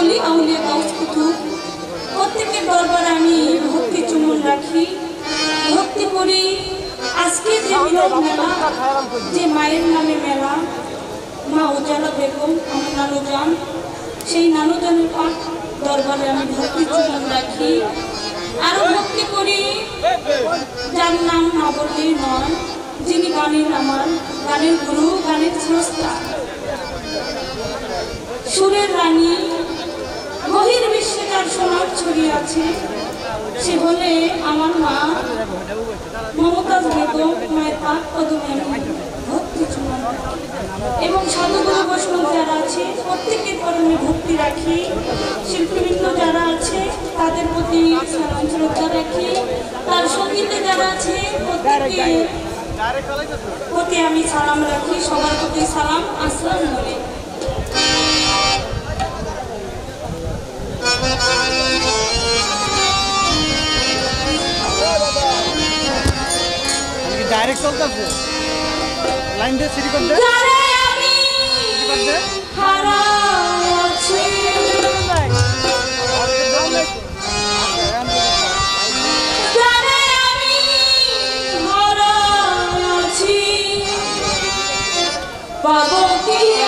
অলি আউলিয়া Gauss Qutub. প্রত্যেকের দরবারে আমি ভক্তি চুমন রাখি। ভক্তি করি। আজকে যে মিলন মেলা, যে মায়ের নামে মেলা, মা উজালা বেগম, আমার নানুজান সেই নানুজানের পাঠ দরবারে আমি ভক্তি চুমন রাখি। আরও ভক্তি করি। যার নাম না বললেই নয়, যিনি গানের আমার, গানের গুরু, গানের স্রষ্টা। সুরের রানী বহির বিশ্বে যার সোনার ছড়িয়ে আছে। সে হলে আমার মা মমতাজ বেগম, মায়ের পাক কদমে ভক্তি চুমান এবং সাধুগুরু বৈষ্ণব যারা আছে প্রত্যেকের পরমে ভক্তি রাখি। শিল্পীবৃন্দ যারা আছে, তাদের প্রতি শ্রদ্ধা রাখি। তার সঙ্গীতে যারা আছে প্রত্যেকের প্রতি আমি সালাম রাখি। সবার প্রতি সালাম। আসসালাম বলে ডাইরেক্ট চলতেছে লাইন দিয়ে সিটি করতে পাবো কি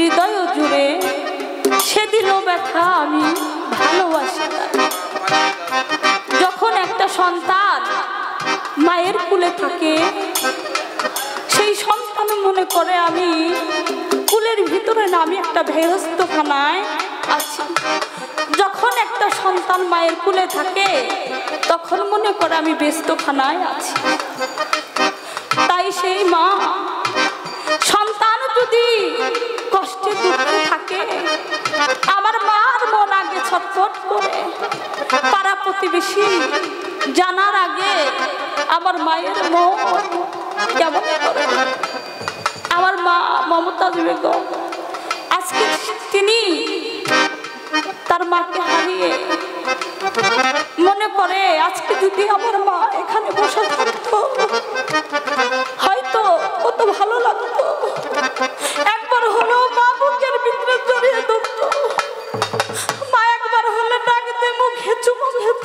হৃদয় জুড়ে সেদিনও ব্যথা আমি ভালোবাসি যখন একটা সন্তান মায়ের কুলে থাকে, সেই সন্তান মনে করে আমি কুলের ভিতরে না, আমি একটা ভেহস্তখানায় আছি। যখন একটা সন্তান মায়ের কুলে থাকে, তখন মনে করে আমি ব্যস্তখানায় আছি। তাই সেই মা কষ্টে দুঃখে থাকে, আমার মার মন আগে ছটফট করে। পাড়া প্রতিবেশী জানার আগে আমার মায়ের মন কেমন করে? আমার মা মমতাজ বেগম, আজকে তিনি তার মাকে হারিয়ে মনে করে, আজকে যদি আমার মা এখানে বসে থাকতো কত ভালো লাগতো। একবার হলেও মা বুকের ভিতরে জড়িয়ে ধরতো। মা একবার হলে ডাকতে মুখে চুমু খেত।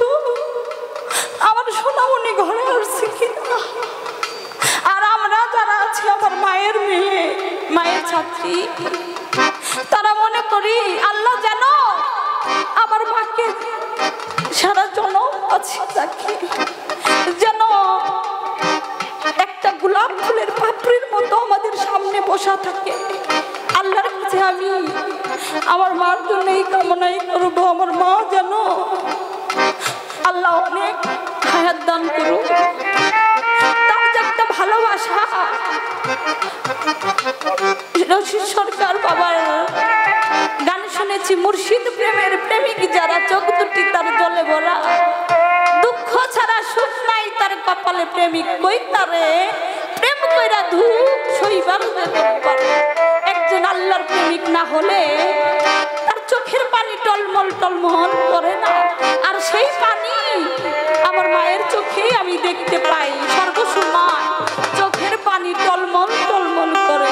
আমার সোনামণি ঘরে আসছে কিনা। আর আমরা যারা আছি, আমার মায়ের মেয়ে, মায়ের ছাত্রী, তারা মনে করি আল্লাহ যেন আমার মাকে সারা জনম আছে রাখি বসা থাকে। আল্লাহর কাছে আমি আমার মার জন্য এই কামনাই করব, আমার মা যেন আল্লাহ অনেক হায়াত দান করুক। তার একটা ভালোবাসা রশিদ সরকার বাবার। গান শুনেছি, মুর্শিদ প্রেমের প্রেমিক যারা চোখ দুটি তার জলে ভরা। দুঃখ ছাড়া সুখ নাই তার কপালে প্রেমিক কই তারে? কইরা ধূপ সইবার একজন আল্লাহর প্রেমিক না হলে তার চোখের পানি টলমল টলমল করে না। আর সেই পানি আমার মায়ের চোখে আমি দেখতে পাই। সর্বসময় চোখের পানি টলমল টলমল করে।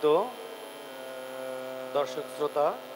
সম্মানিত দর্শক শ্রোতা।